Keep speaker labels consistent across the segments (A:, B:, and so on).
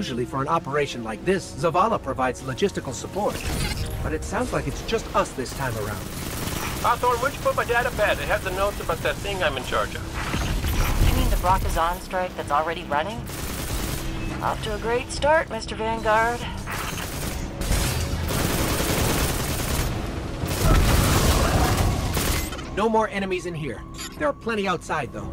A: Usually for an operation like this, Zavala provides logistical support. But it sounds like it's just us this time around.
B: Hawthorne, where'd you put my data pad? It has the notes about that thing I'm in charge of.
C: You mean the Bracus Zahn strike that's already running? Off to a great start, Mr. Vanguard.
A: No more enemies in here. There are plenty outside, though.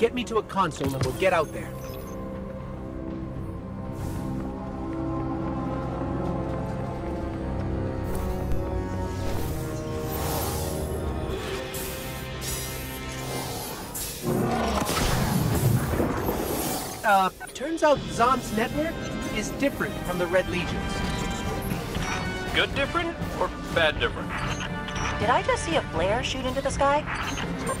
A: Get me to a console and we'll get out there. Uh, turns out Zahn's network is different from the Red Legion's.
B: Good different or bad different?
C: Did I just see a flare shoot into the sky?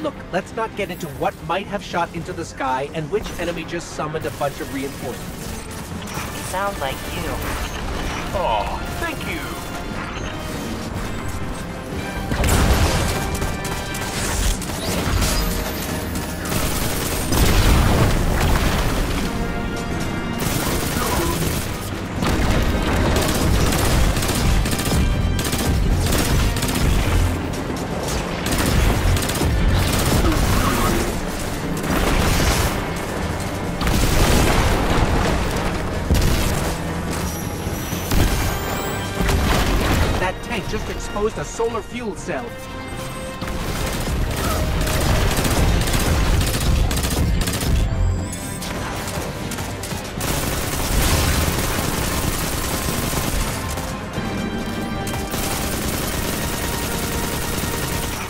A: Look, let's not get into what might have shot into the sky and which enemy just summoned a bunch of reinforcements.
C: Sounds like you.
B: Oh, thank you.
A: Tank just exposed a solar fuel cell.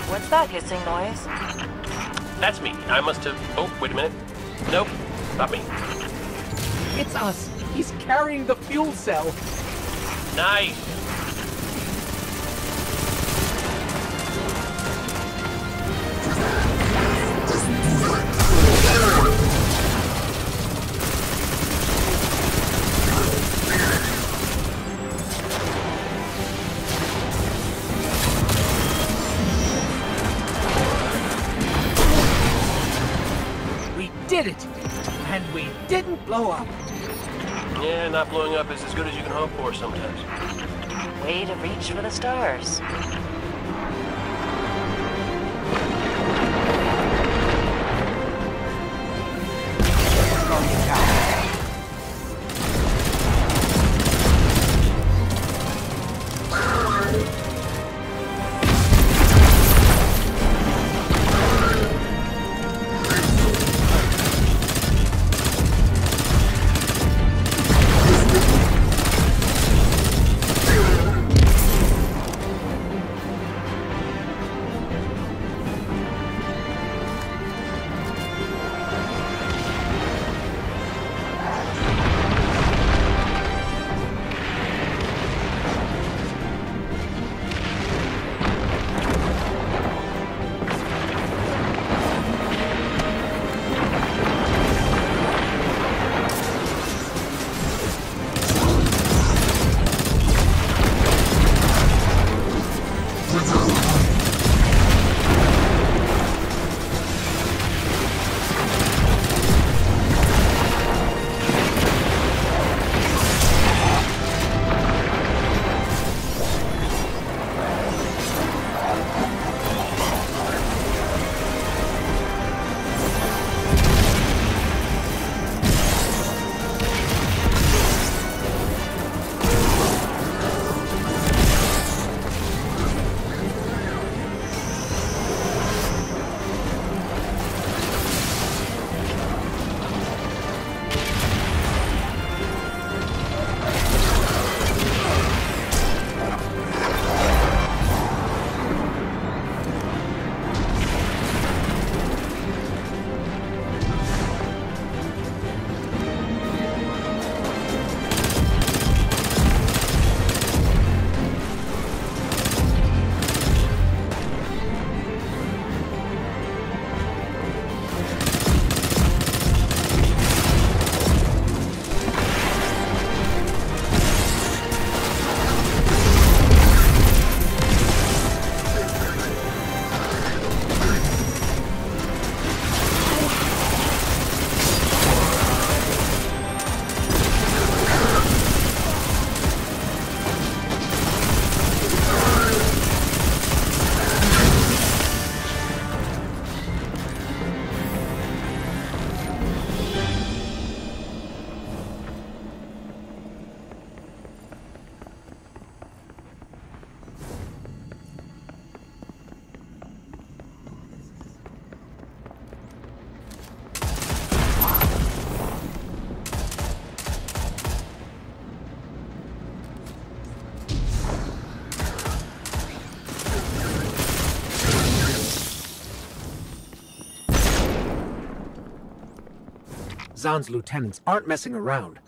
C: What's that hissing noise?
B: That's me. I must have... Oh, wait a minute. Nope. Not me.
A: It's us. He's carrying the fuel cell.
B: Nice.
A: Did it! And we didn't blow up.
B: Yeah, not blowing up is as good as you can hope for sometimes.
C: Way to reach for the stars.
A: Zahn's lieutenants aren't messing around.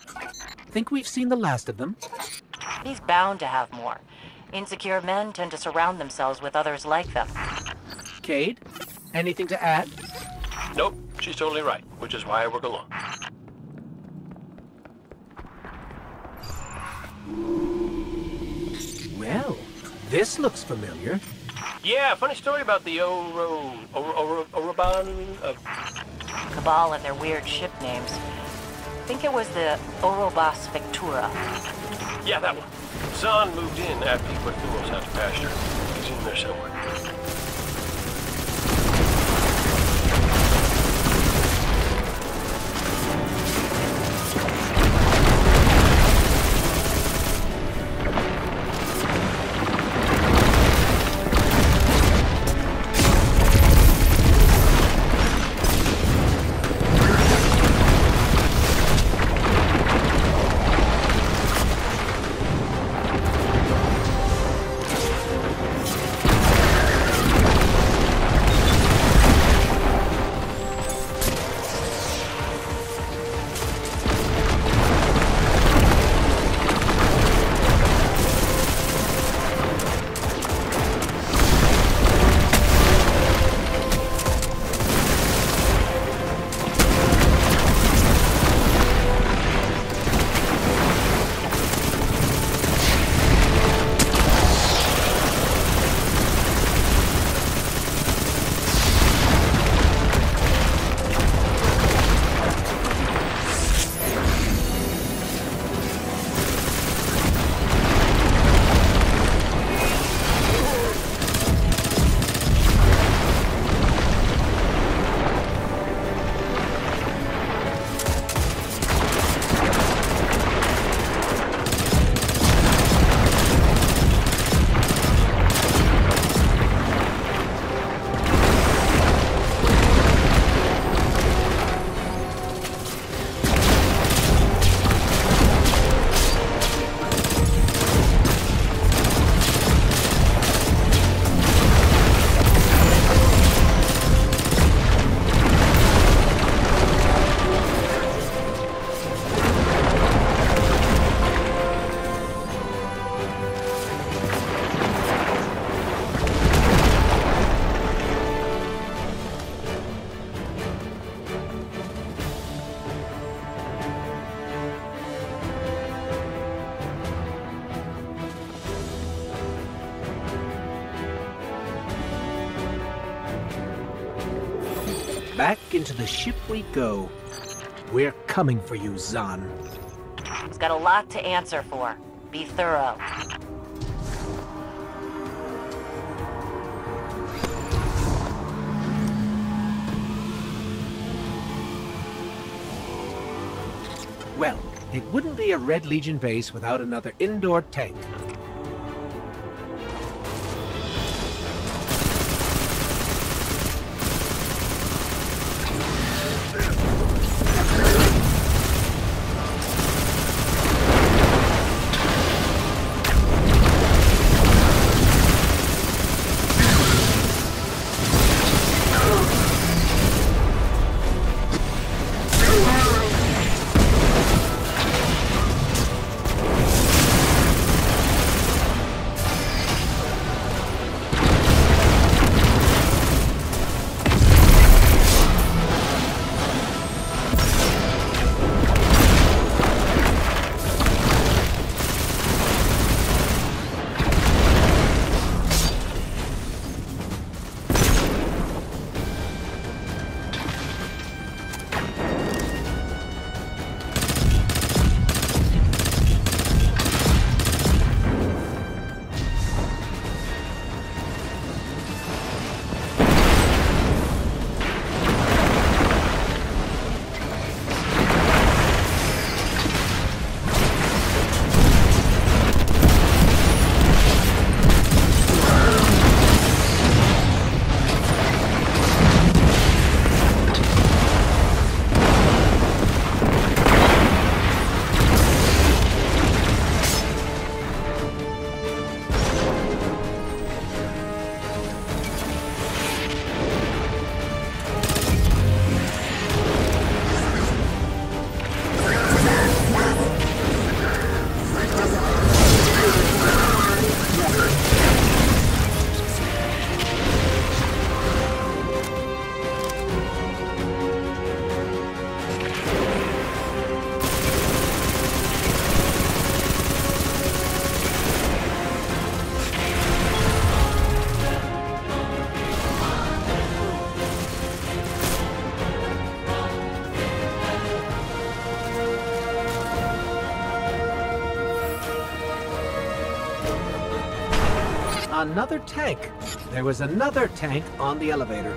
A: Think we've seen the last of them?
C: He's bound to have more. Insecure men tend to surround themselves with others like them.
A: Cayde, anything to add?
B: Nope, she's totally right, which is why I work alone.
A: Well, this looks familiar.
B: Yeah, funny story about the Oro... Oro... Oro... Oroban... Uh,
C: Cabal and their weird ship names. I think it was the Orobas Vectura.
B: yeah, that one. Zahn moved in after he put Thumos out to pasture. He's in there somewhere.
A: Into the ship we go. We're coming for you, Zahn.
C: He's got a lot to answer for. Be thorough.
A: Well, it wouldn't be a Red Legion base without another indoor tank. Another tank. There was another tank on the elevator.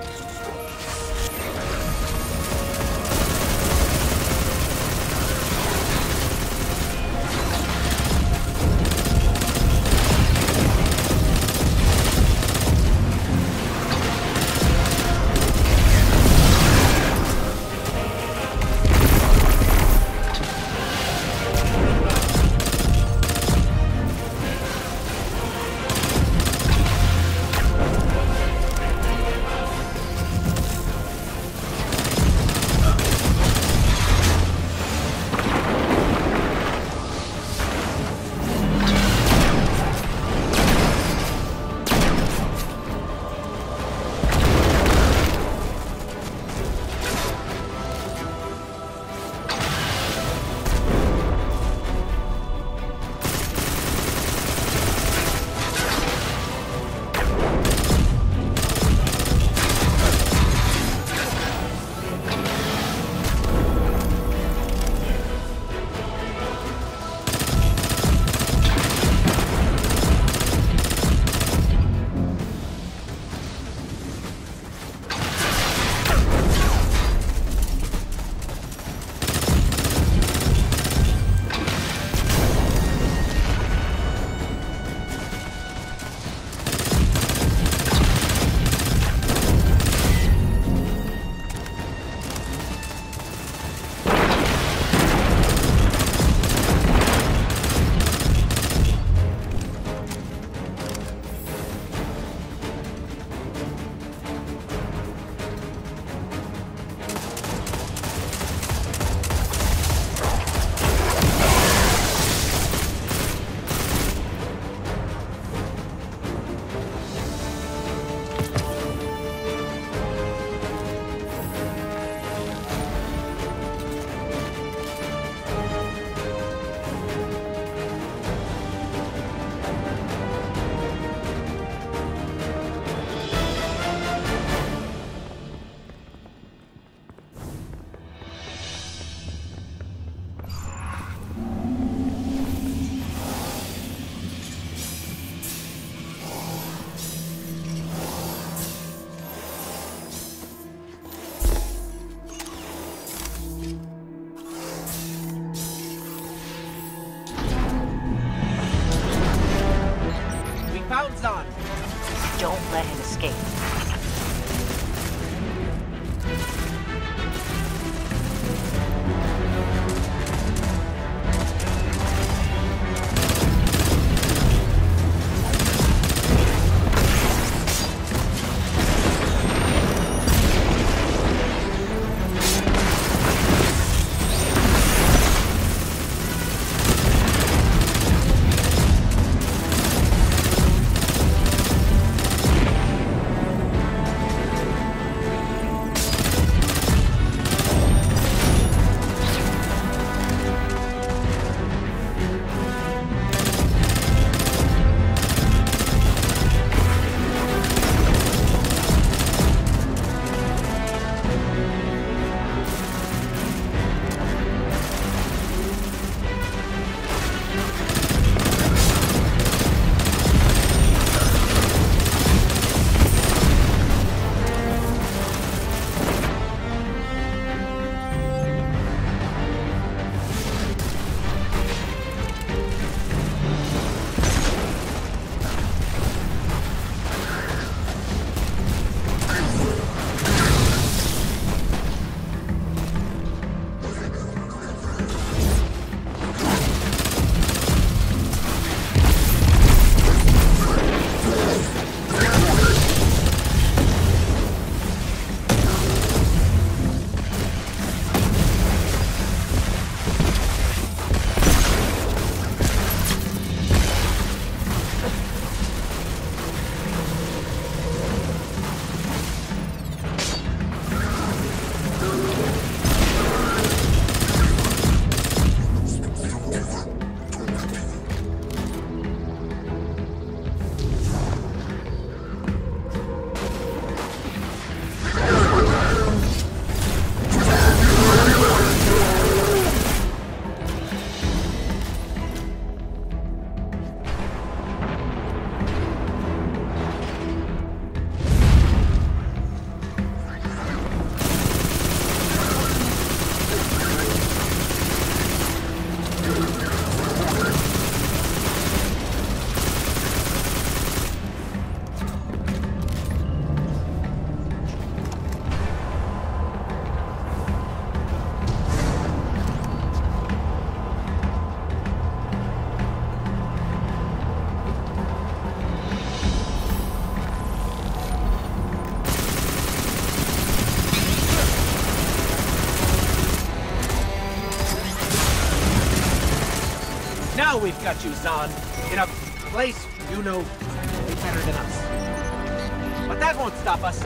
A: Now we've got you, Zahn, in a place you know better than us. But that won't stop us.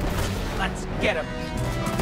A: Let's get him.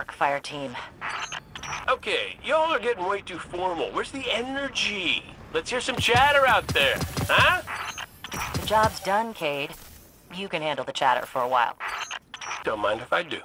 C: Work, fire team.
B: Okay, y'all are getting way too formal. Where's the energy? Let's hear some chatter out there, huh?
C: The job's done, Cayde. You can handle the chatter for a while.
B: Don't mind if I do.